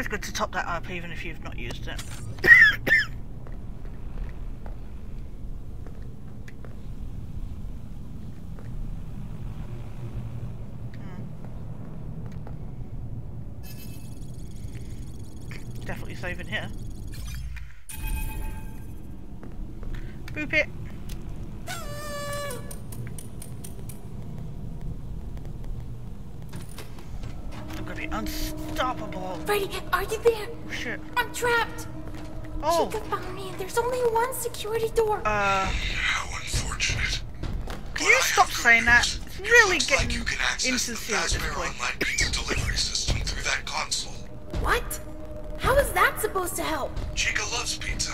always good to top that up even if you've not used it. Hmm. Definitely saving here. Boop it. I'm gonna be unstoppable. Freddy, are you there? Shit. I'm trapped. Oh, Chica found me and there's only one security door. uh, How unfortunate. can you stop saying that? It's really Looks like getting you can insincere at this point. Online Pizza delivery system through that console. What? How is that supposed to help? Chica loves pizza.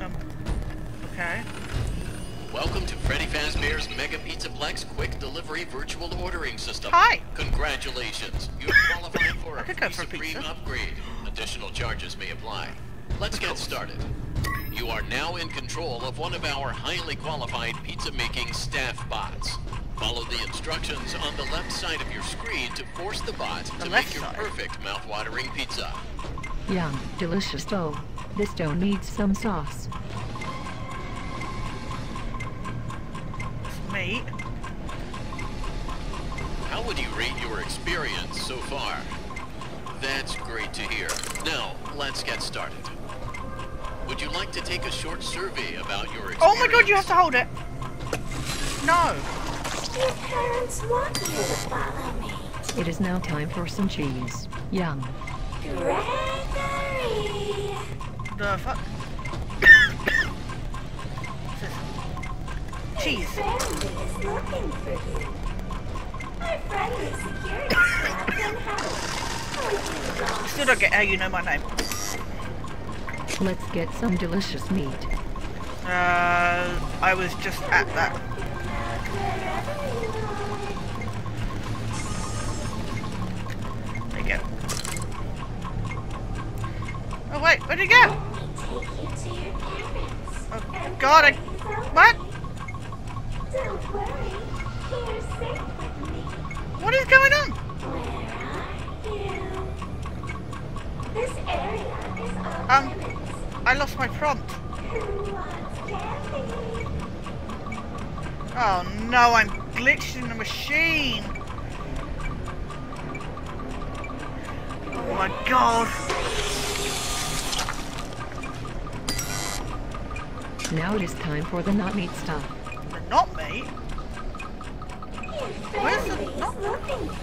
Um, okay. Welcome to Freddy Fazbear's Mega Pizzaplex Quick Delivery Virtual Ordering System. Hi. Congratulations. I a could go for a Supreme pizza. upgrade. Additional charges may apply. Let's get started. You are now in control of one of our highly qualified pizza-making staff bots. Follow the instructions on the left side of your screen to force the bot The to left make your side? perfect mouth-watering pizza. Yum, delicious dough. This dough needs some sauce. Meat. How would you rate your experience so far? That's great to hear. Now, let's get started. Would you like to take a short survey about your experience? Oh my god, you have to hold it. No. Your parents want you to follow me. It is now time for some cheese. Yum. Gregory. The fuck? Cheese. Family is looking for you. My friendly security staff can help. Still don't get how you know my name. Let's get some delicious meat. Uh, I was just at that. There you go. Oh wait, where'd he go? Take you to your parents. Oh god, I... What? Don't worry. You're safe with me. What is going on? Um. I lost my prompt. Who wants candy? Oh no, I'm glitched in the machine. Oh my god. Now it is time for the not meat stuff. The not me. Your Where's the- family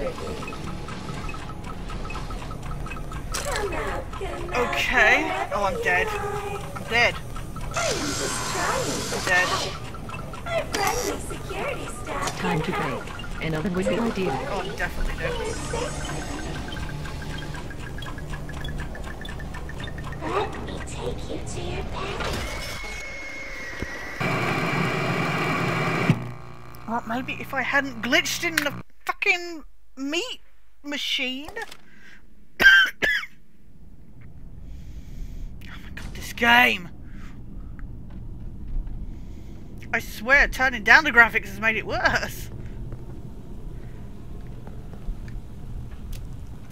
is Okay. Oh, I'm dead. I'm dead. I'm just trying to Dead. help. My friendly security staff Time to help. bake. An oven would be ideal. Oh, I'm definitely dead. You're safe with me. Let me take you to your parents. Oh, maybe if I hadn't glitched in the fucking meat machine. oh my god, this game. I swear, turning down the graphics has made it worse.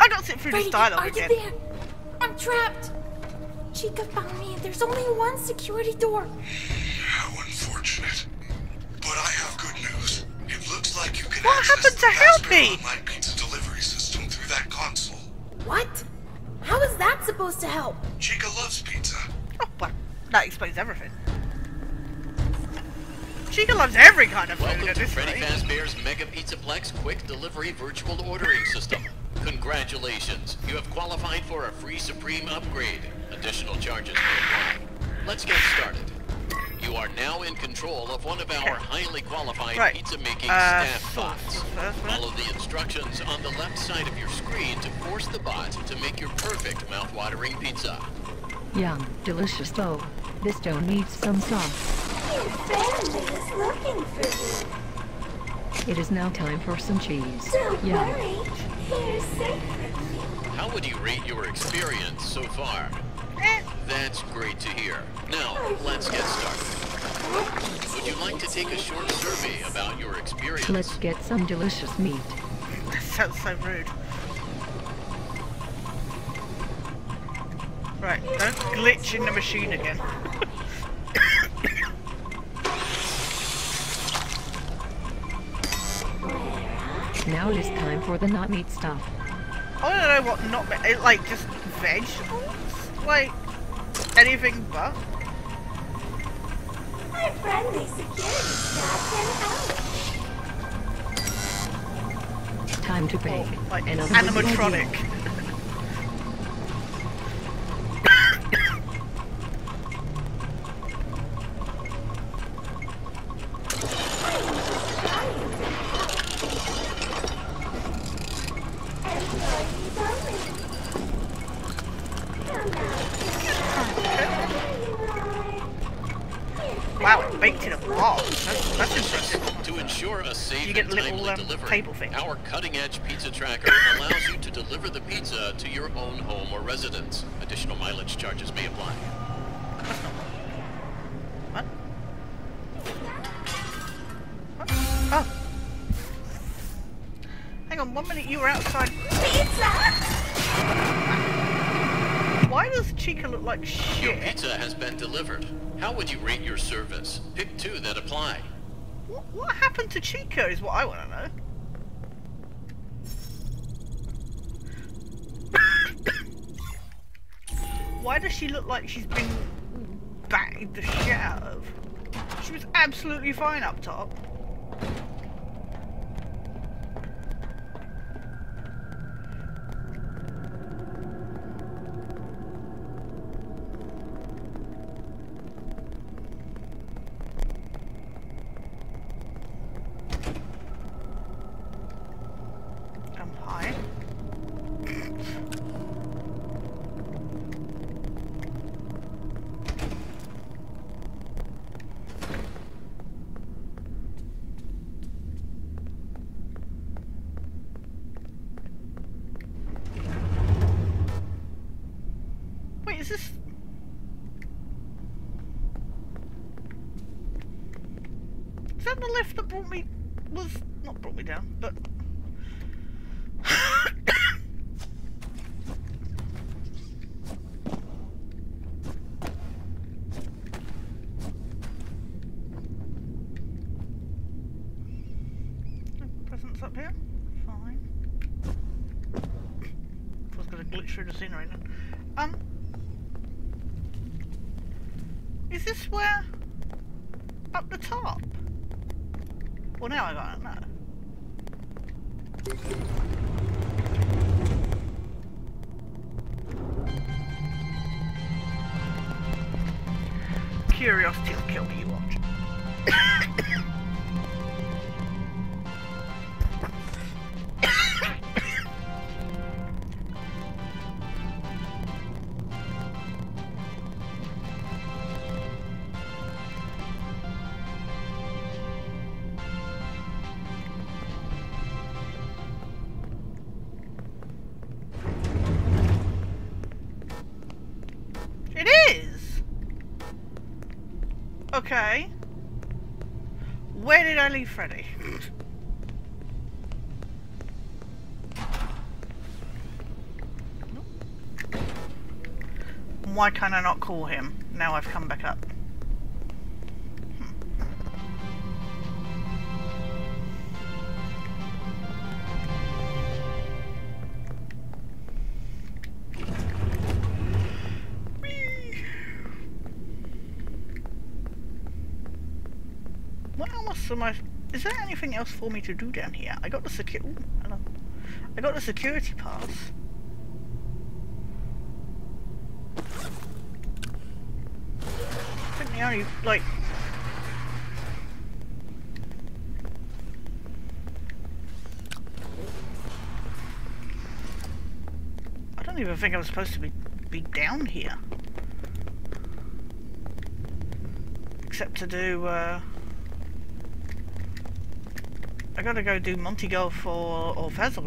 I got sit through this Freddy, dialogue are you again. there? I'm trapped. Chica found me and there's only one security door. How unfortunate. But I have good news. It looks like you can What happened to help me? Online Pizza delivery system through that console. What? How is that supposed to help? Chica loves pizza. Oh, well, that explains everything. Chica loves every kind of food Welcome to Freddy rate. Fazbear's Mega Pizzaplex Quick Delivery Virtual Ordering System. Congratulations, you have qualified for a free Supreme upgrade. Additional charges may apply. Let's get started. You are now in control of one of our highly qualified Right. pizza-making Uh, staff bots. first. Follow the instructions on the left side of your screen to force the bot to make your perfect mouth-watering pizza. Yum, delicious though. This dough needs some sauce. Your family is looking for you. It is now time for some cheese. Don't Yum. worry. You're safe. How would you rate your experience so far? Eh, That's great to hear. Now, let's get started. Would you like to take a short survey about your experience? Let's get some delicious meat. That sounds so rude. Right, don't glitch in the machine again. Now it is time for the not meat stuff. I don't know what not meat, it, like just vegetables, like anything but. My friendly security staff can help. Time to Or, bake. Oh, like Another good animatronic. Employees only. Come Wow, it baked in a box. That's, that's impressive. To ensure a safe You get and little, timely um, delivery, table things. our cutting-edge pizza tracker allows you to deliver the pizza to your own home or residence. Additional mileage charges may apply. What? What? Oh. Hang on, one minute you were outside. Pizza! Why does Chica look like shit? Your pizza has been delivered. How would you rate your service? Pick two that apply. What, what happened to Chica is what I want to know. Why does she look like she's been battered the shit out of? She was absolutely fine up top. I'm high. Wait, is this... Is that the lift that brought me... was... not brought me down, but... Presents up here? Fine. I was gonna glitch through the scenery then. Um... Is this where... Up the top? Well now I got it, Okay. Where did I leave Freddy? Why can I not call him? Now I've come back up. For me to do down here? I got the secu... Ooh, hello. I got the security pass. I think like... I don't even think I was supposed to be, be down here. Except to do, uh... I gotta go do Monty Golf or, or Fazer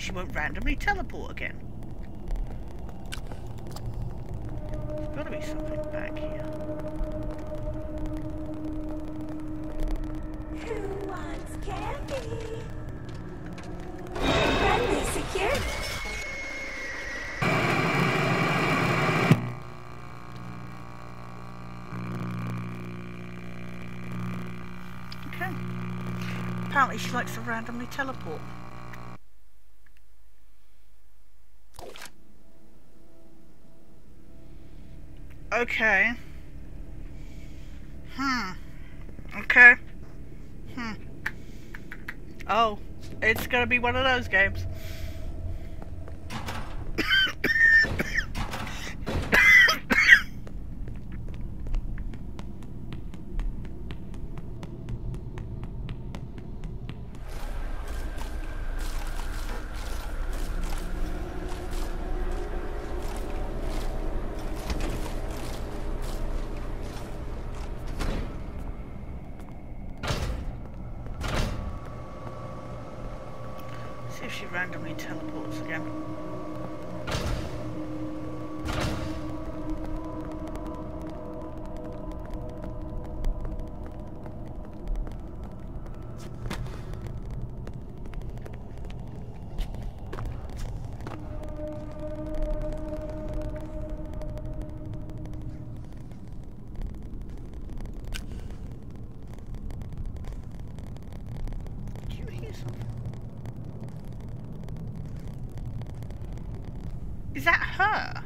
Blast. she won't randomly teleport again. There's gotta be something back here. Who wants candy? Friendly security. Okay. Apparently she likes to randomly teleport. Okay. Hmm. Okay. Hmm. Oh, it's gonna be one of those games. See if she randomly teleports again. Do you hear something? Is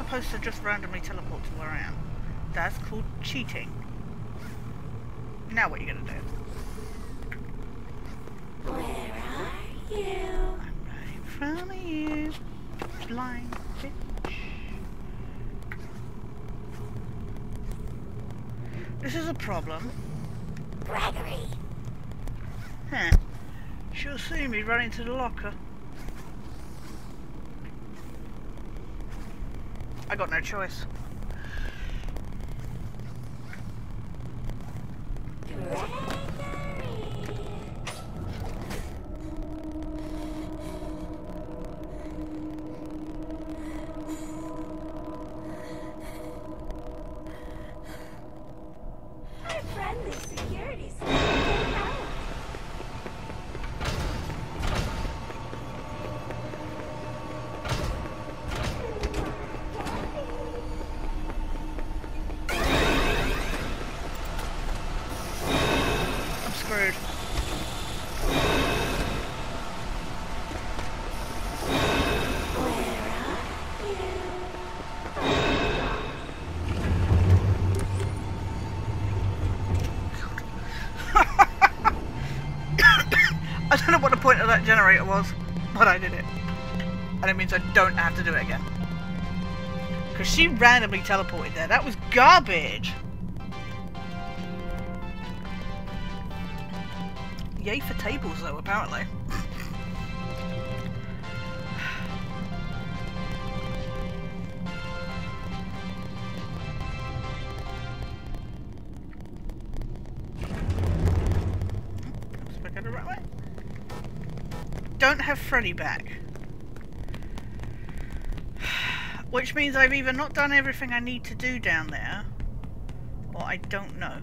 supposed to just randomly teleport to where I am. That's called cheating. Now what are you gonna do? Where are you? I'm right in front of you. Blind bitch. This is a problem. Gregory. Huh. She'll see me running to the locker. Choice. Generator was, but I did it. And it means I don't have to do it again. Because she randomly teleported there. That was garbage. Yay for tables, though, apparently. Don't have Freddy back. Which means I've either not done everything I need to do down there, or I don't know.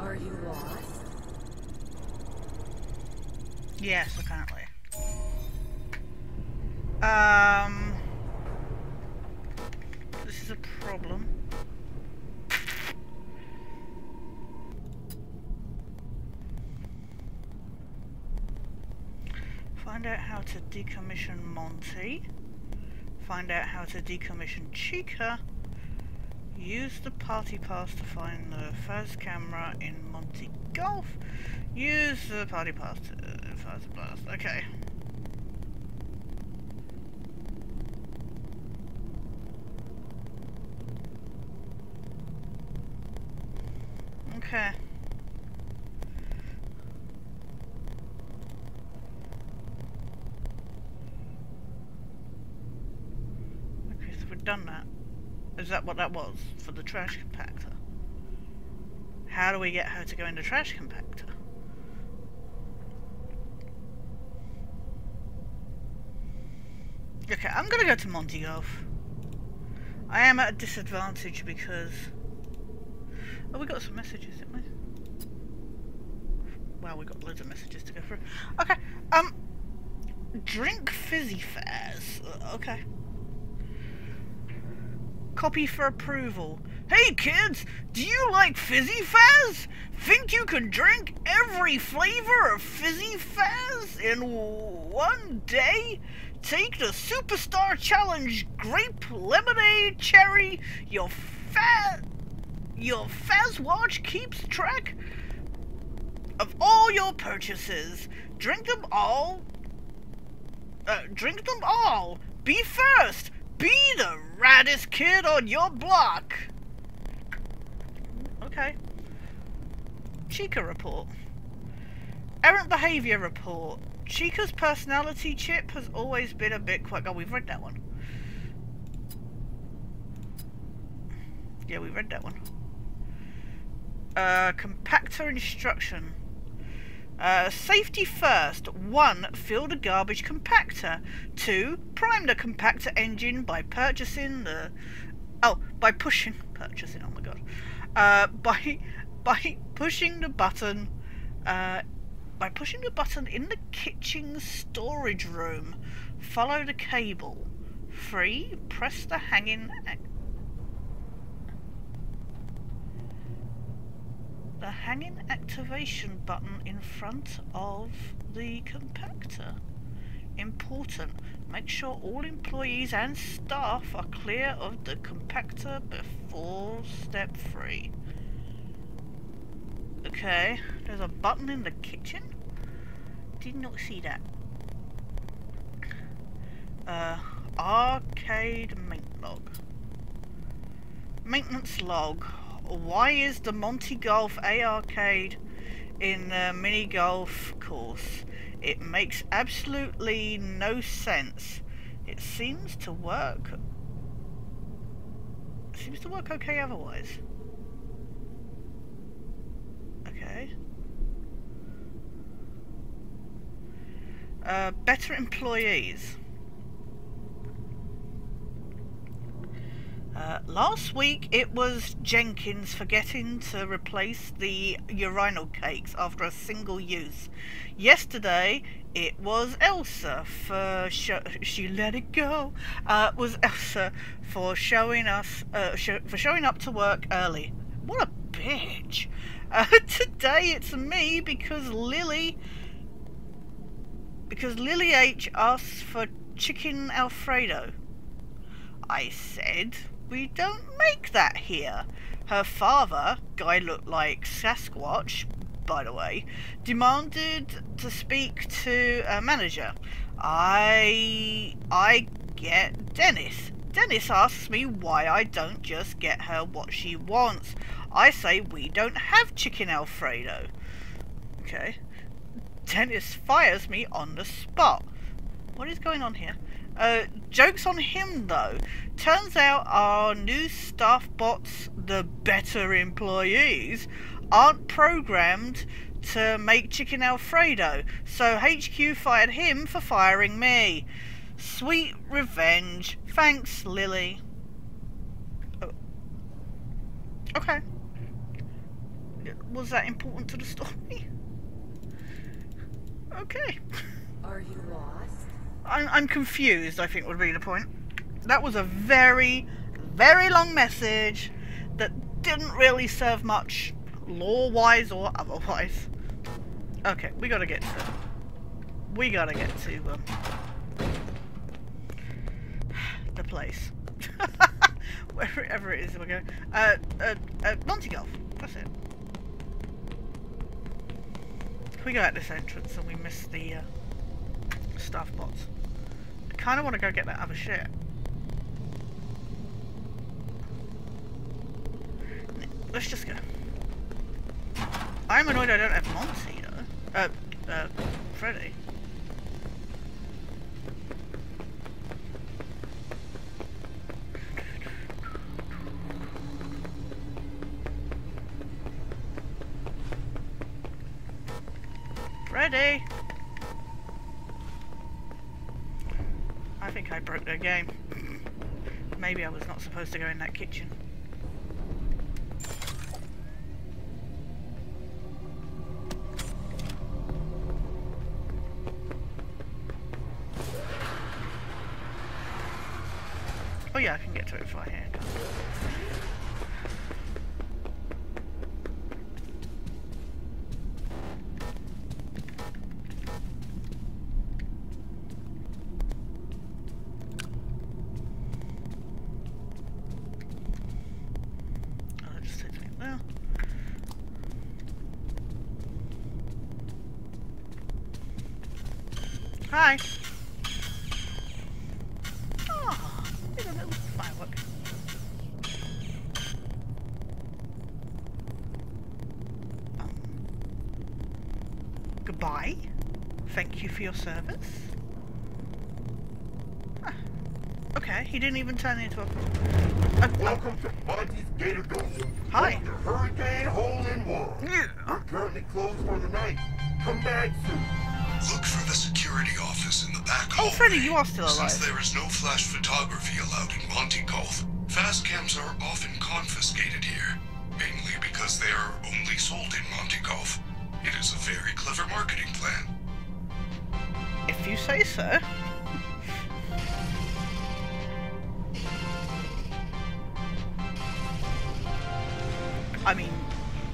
Are you lost? Yes, apparently. Um, this is a problem. Find out how to decommission Monty. Find out how to decommission Chica. Use the party pass to find the first camera in Monty Golf. Use the party pass to uh, Fazer Blast. Okay. Okay, so we've done that. Is that was for the trash compactor? How do we get her to go in the trash compactor? Okay, I'm gonna go to Monty Golf. I am at a disadvantage because... Oh, we got some messages, didn't we? Well, we got loads of messages to go through. Okay, um... Drink Fizzy Faz. Uh, okay. Copy for approval. Hey kids, do you like Fizzy Faz? Think you can drink every flavor of Fizzy Faz in one day? Take the Superstar Challenge grape, lemonade, cherry. Your fat, your Faz Watch keeps track of all your purchases. Drink them all. Uh, drink them all. Be first. Be the raddest kid on your block. Okay. Chica report. Errant behavior report. Chica's personality chip has always been a bit quite. Oh, we've read that one. Yeah, we read that one. Uh, compactor instruction. Uh, safety first. 1. Fill the garbage compactor. 2. Prime the compactor engine by purchasing the... Oh, by pushing... Purchasing, oh my god. Uh, by, by pushing the button... Uh, by pushing the button in the kitchen storage room. Follow the cable. 3. Press the hanging... the hanging activation button in front of the compactor. Important. Make sure all employees and staff are clear of the compactor before step 3. Okay, there's a button in the kitchen? Did not see that. Uh, arcade maintenance log. Maintenance log why is the Monty Golf A arcade in the mini golf course? It makes absolutely no sense. It seems to work. It seems to work okay otherwise. Okay. Uh, better employees. Uh, last week it was Jenkins forgetting to replace the urinal cakes after a single use. Yesterday it was Elsa for she let it go. Uh, was Elsa for showing us uh, sh for showing up to work early. What a bitch! Uh, today it's me because Lily because Lily H asked for chicken Alfredo. I said we don't make that here. Her father, guy looked like Sasquatch, by the way, demanded to speak to a manager. I... I get Dennis. Dennis asks me why I don't just get her what she wants. I say we don't have chicken Alfredo. Okay. Dennis fires me on the spot. What is going on here? Uh, joke's on him though. Turns out our new staff bots, the better employees, aren't programmed to make chicken Alfredo, so HQ fired him for firing me. Sweet revenge. Thanks, Lily. Oh. Okay. Was that important to the story? Okay. Are you lost? I'm, I'm confused, I think would be the point. That was a very, very long message that didn't really serve much lore-wise or otherwise. Okay, we gotta get to... We gotta get to, um, the place. wherever it is we're going. Uh, uh, uh, Monty Golf. That's it. We go out this entrance and we miss the uh, staff bots. I kind of want to go get that other shit. Let's just go. I'm annoyed I don't have Monty though. Uh, uh. Freddy! Supposed to go in that kitchen. Hi. Oh, there's a little firework. Um, goodbye. Thank you for your service. Ah, Okay, he didn't even turn into a. a- Welcome to Monty's Gator Golf. Hi. Home Hurricane Hole in One. Yeah. We're currently closed for the night. Come back soon. Look for the security office in the back Oh. Freddy, you are still alive. Since there is no flash photography allowed in Monty Golf, Faz-Cams are often confiscated here, mainly because they are only sold in Monty Golf. It is a very clever marketing plan. If you say so. I mean,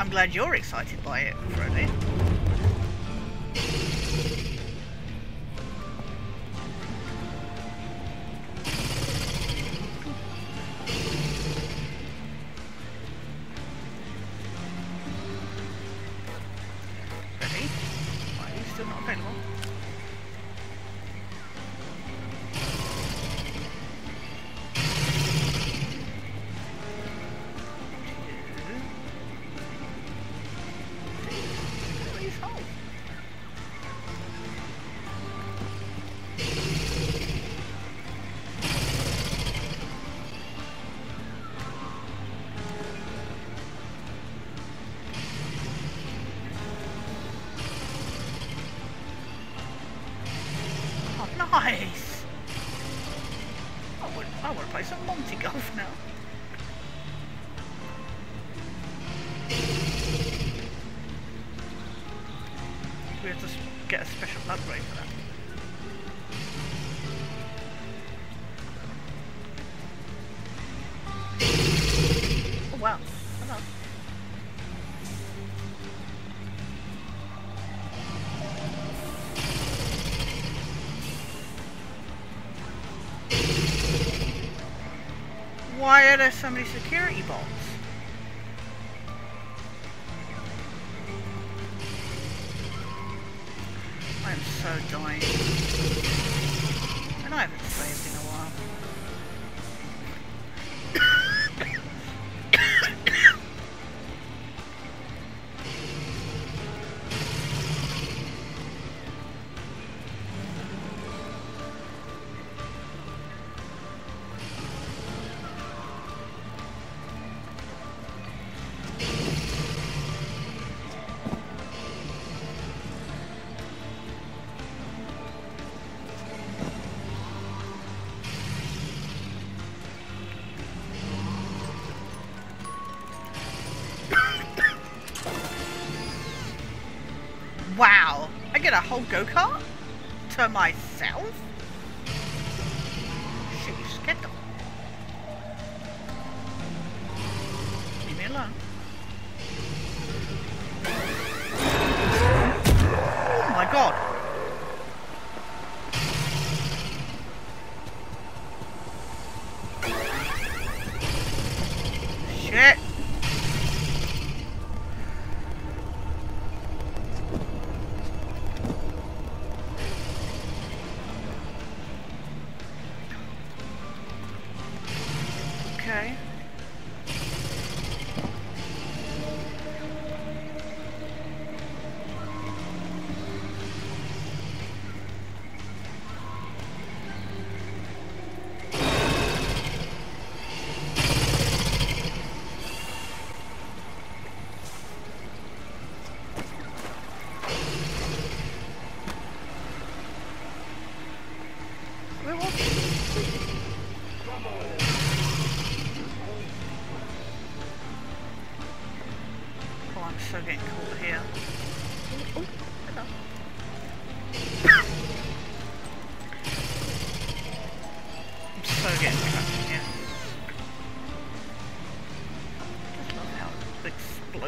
I'm glad you're excited by it. Freddy, want, I want to play some Monty Golf now. Why are there so many security bots? Whole go-kart? To myself? Get them. Leave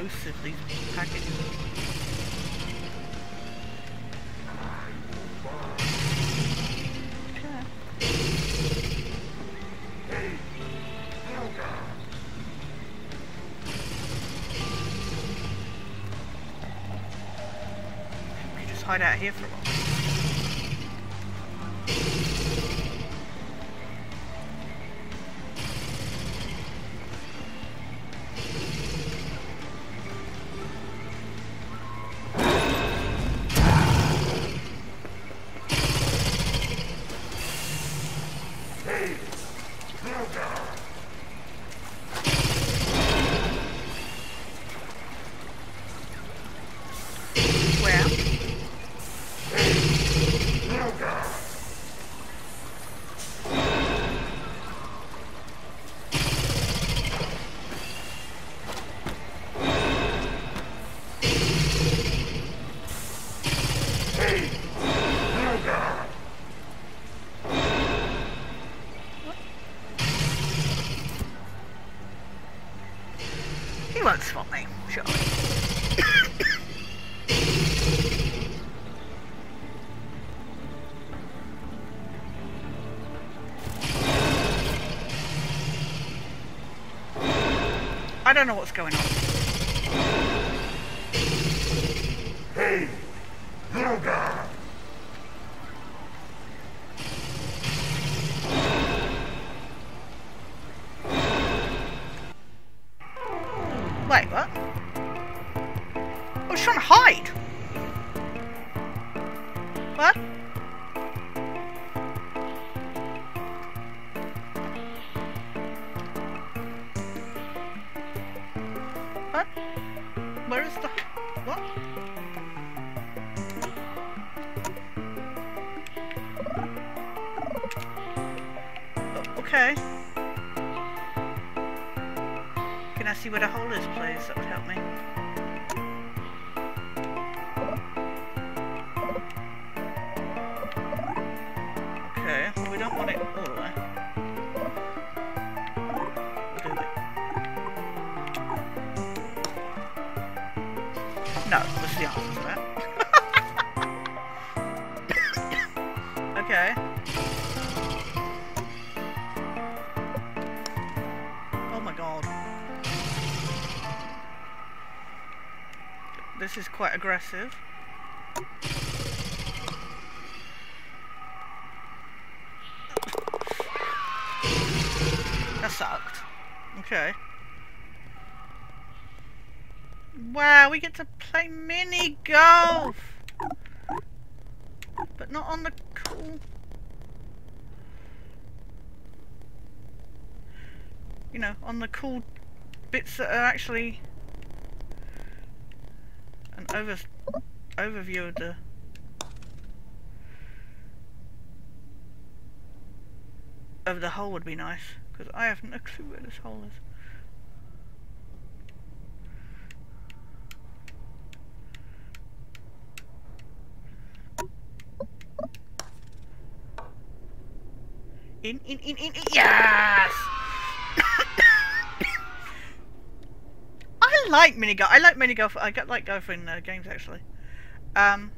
aggressive, these packages. Just hide out here for a while. Don't know what's going on. What? Where is the... What? Okay. Can I see where the hole is, please? That would help me. Is quite aggressive. That sucked. Okay. Wow, we get to play mini golf! But not on the cool... You know, on the cool bits that are actually over overview of the of the hole would be nice because I have no clue where this hole is. In, in, in, in, in. Yes! I like mini golf. I like mini golf. I get like golf in uh, games actually. Um,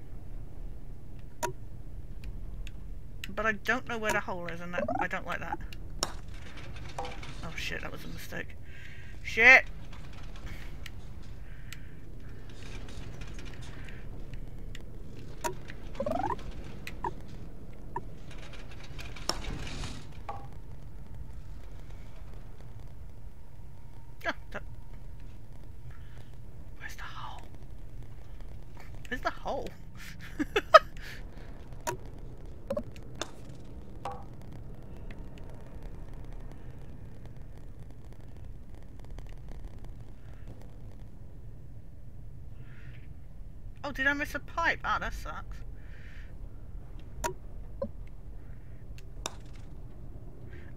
but I don't know where the hole is, and that, I don't like that. Oh shit, that was a mistake. Shit. Oh, that... Where's the hole? Where's the hole? oh, did I miss a pipe? Ah, that sucks.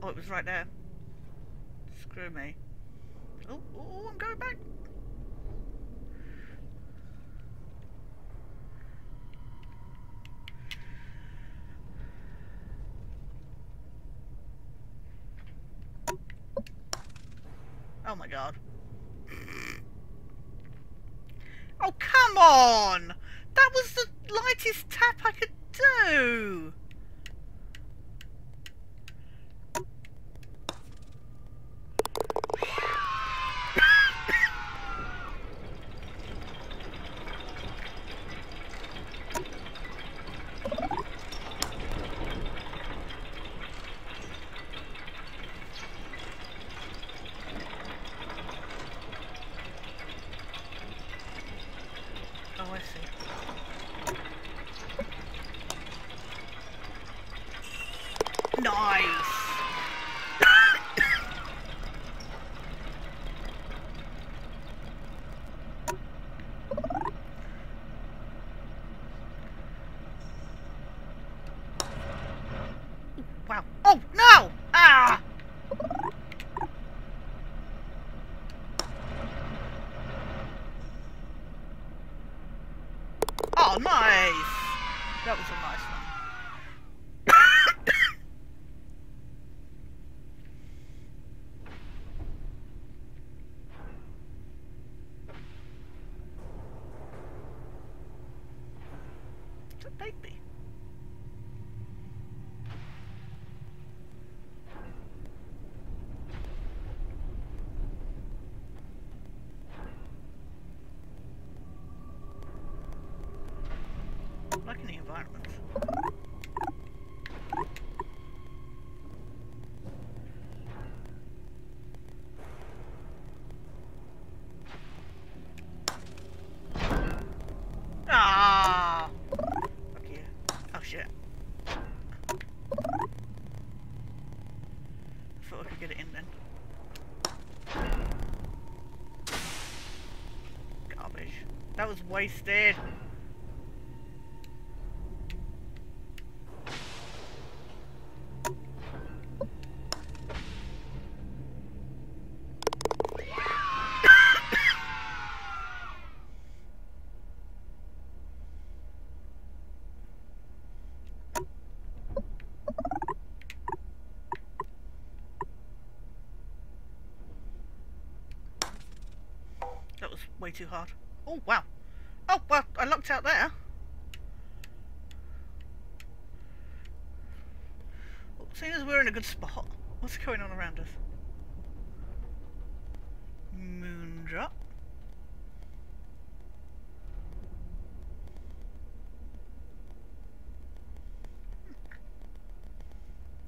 Oh, it was right there. Screw me. Oh, oh, I'm going back. Oh my god. Oh, come on! That was the lightest tap I could do! Oh, I see. Nice! wow. Oh, no! Ah! Oh, nice! That was a nice one. It's a baby. Liking the environment. Ah! Oh shit. Thought I could get it in then. Garbage. That was wasted. That was way too hard. Oh, wow. Oh, well, I locked out there. Well, seeing as we're in a good spot, what's going on around us? Moondrop.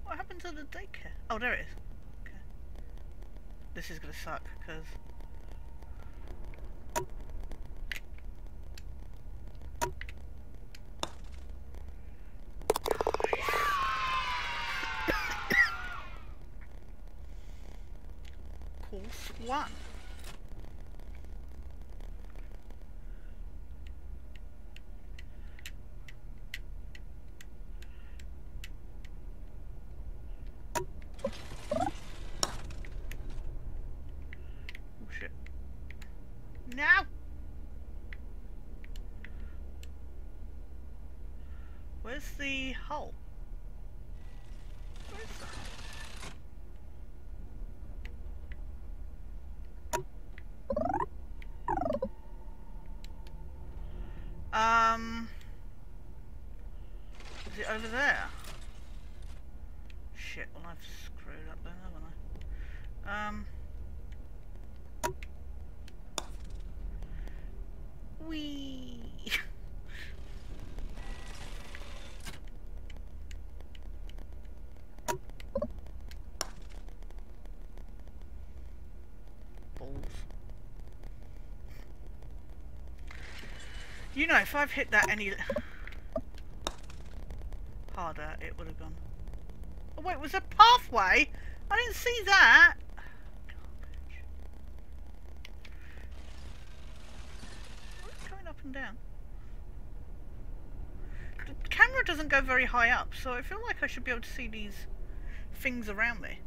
What happened to the daycare? Oh, there it is. Okay. This is gonna suck, because... Course one. Oh shit. Now! Where's the hole? Um, is it over there? Shit, well I've screwed up then, haven't I? Um, wee. Balls. You know, if I've hit that any harder, it would have gone. Oh wait, was a pathway? I didn't see that. What's going up and down? The camera doesn't go very high up, so I feel like I should be able to see these things around me.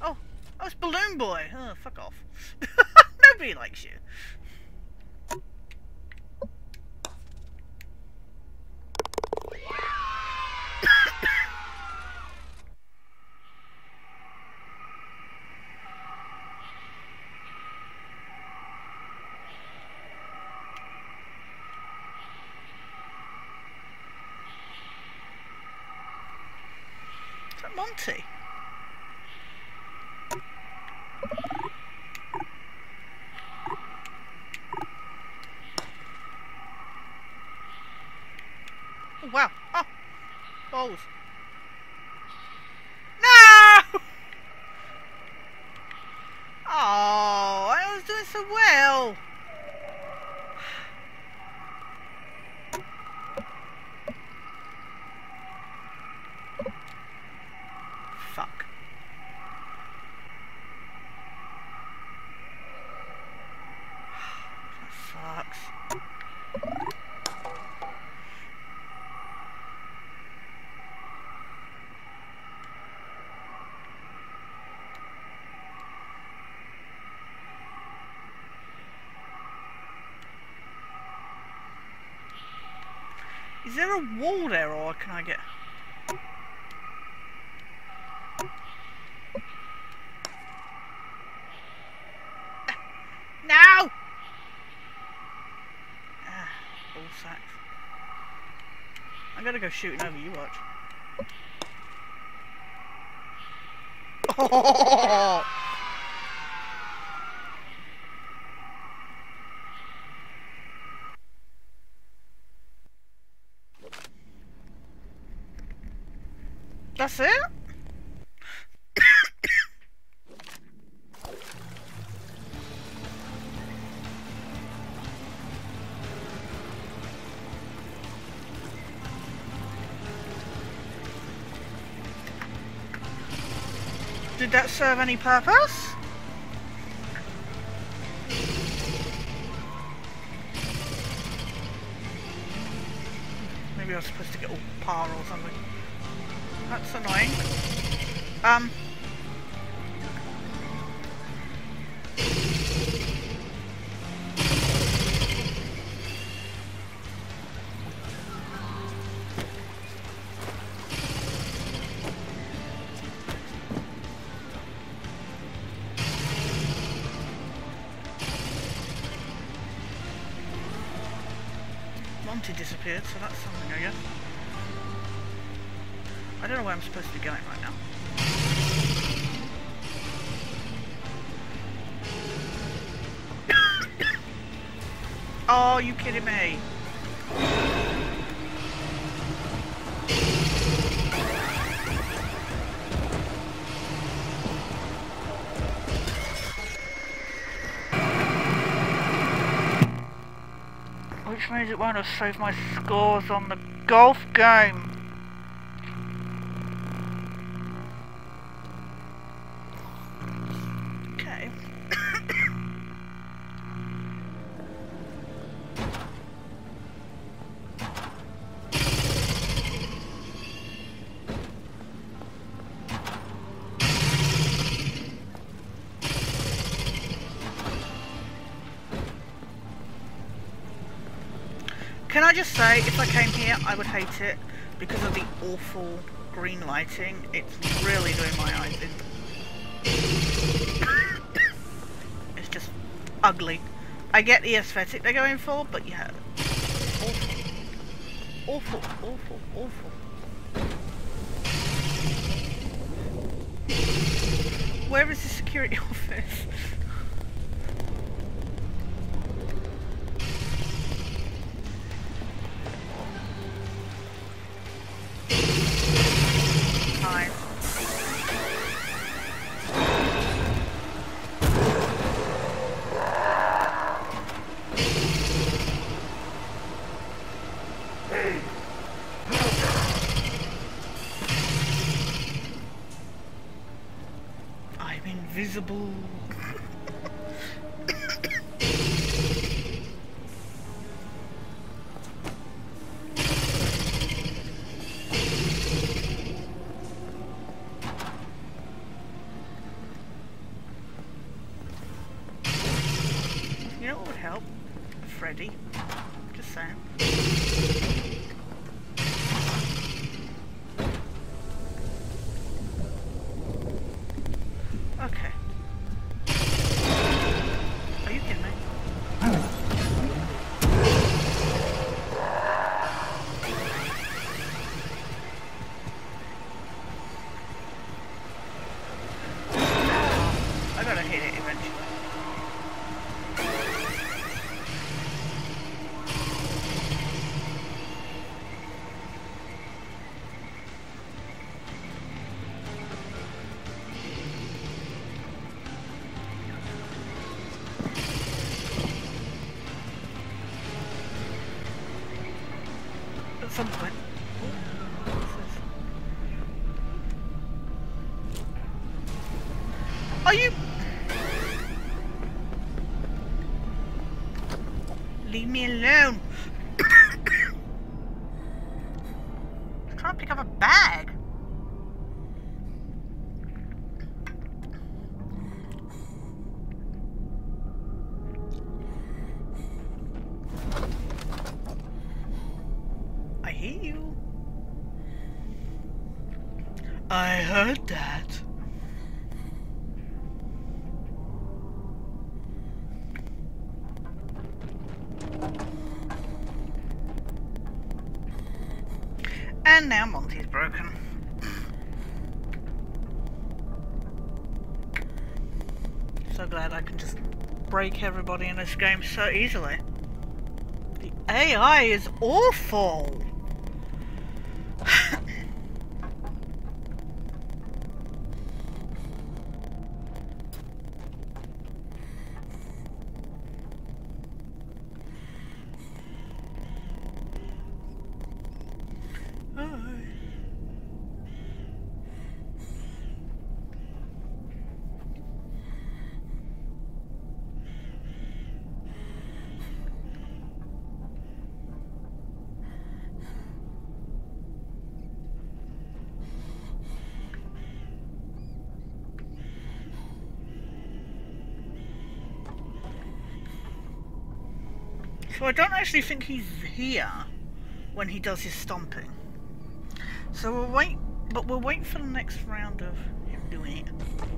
Oh, oh, it's Balloon Boy. Oh, fuck off. Nobody likes you. that Monty? Oh, wow. Oh, balls. No! Oh, I was doing so well. Fuck. That sucks. Is there a wall there or can I get... No! Ah, ball sacks. I'm gonna go shooting over you, watch. Did that serve any purpose? Maybe I was supposed to get all par or something. That's annoying. Um. So that's something, I guess. I don't know where I'm supposed to be going right now. oh, you kidding me? It won't have saved my scores on the golf game. Just say, if I came here, I would hate it because of the awful green lighting. It's really doing my eyes in. it's just ugly. I get the aesthetic they're going for, but yeah, awful, awful, awful, awful. Where is the security office? Some point. Are you... Leave me alone. Everybody in this game so easily. The AI is awful! Hi. So I don't actually think he's here when he does his stomping. So we'll wait, but we'll wait for the next round of him doing it.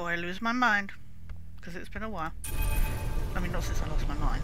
Before I lose my mind. Because it's been a while. I mean, not since I lost my mind.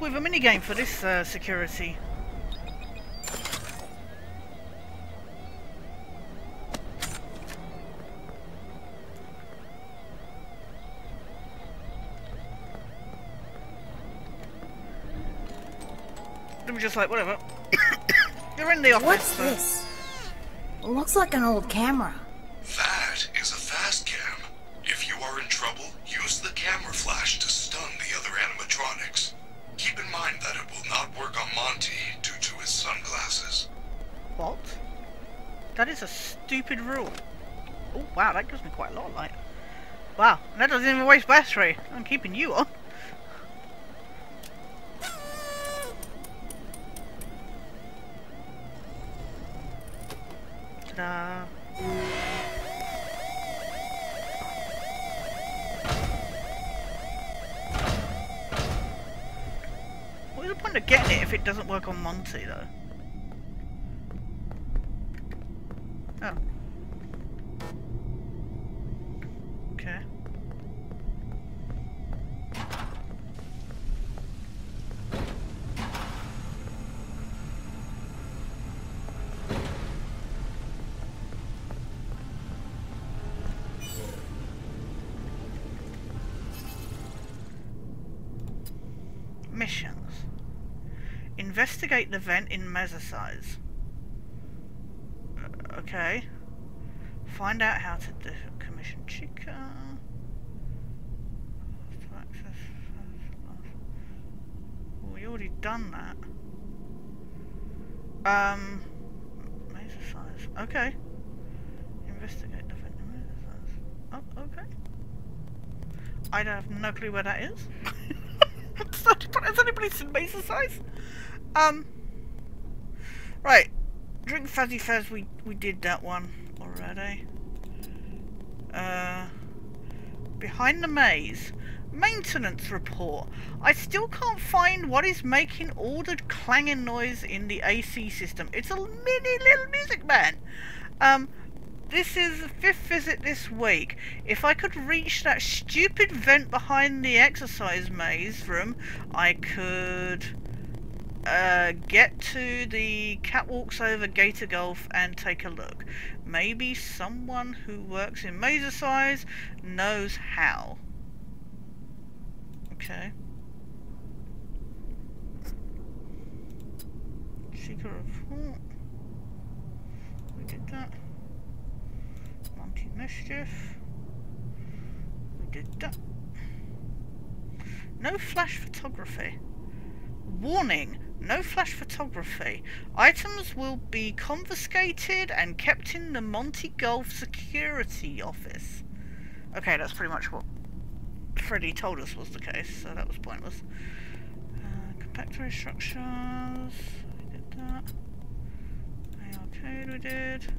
They couldn't be bothered with a minigame for this uh, security. They were just like, whatever. You're in the office. What's so- this? Looks like an old camera. stupid rule. Oh, wow, that gives me quite a lot of light. Wow, that doesn't even waste battery. I'm keeping you on. Ta-da. What is the point of getting it if it doesn't work on Monty, though? Investigate the vent in Mazercise. Uh, okay. Find out how to do commission Chica. Well, we already done that. Um Mazercise. Okay. Investigate the vent in Mazercise. Oh, okay. I don't have no clue where that is. Has anybody seen size? Um. Drink Fizzy Faz, we, we did that one already. Uh. Behind the maze. Maintenance report. I still can't find what is making all the clanging noise in the AC system. It's a mini little music man. Um, this is the fifth visit this week. If I could reach that stupid vent behind the exercise maze room, I could uh, get to the catwalks over Gator Golf and take a look. Maybe someone who works in Mazercise knows how. Okay. Secret report. We did that. Monkey mischief. We did that. No flash photography. Warning, no flash photography. Items will be confiscated and kept in the Monty Golf security office. Okay, that's pretty much what Freddy told us was the case, so that was pointless. Uh, compactor instructions. We did that. AR we did.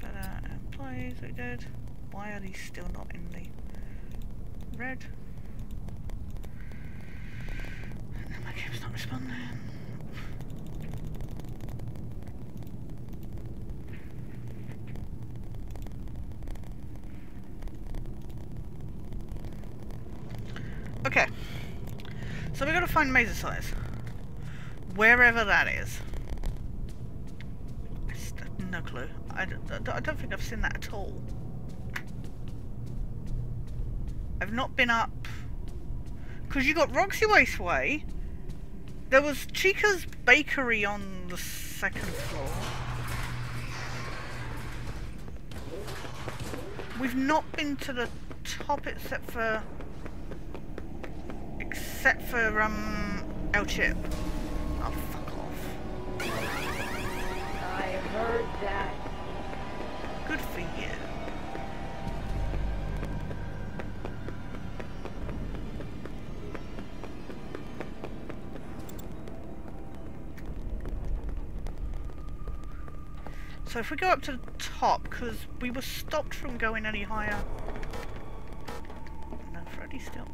Better employees, we did. Why are these still not in the red? And my game's not responding. Okay. So we gotta find Mazercise. Wherever that is. No clue. I don't, I don't- think I've seen that at all. I've not been up... Because you got Roxy Wasteway. There was Chica's Bakery on the second floor. We've not been to the top except for... Except for, um, El Chip. Oh, fuck off. I heard that. Good for you. So if we go up to the top, because we were stopped from going any higher. No, Freddy still.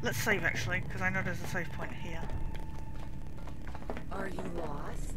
Let's save actually, because I know there's a save point here. Are you lost?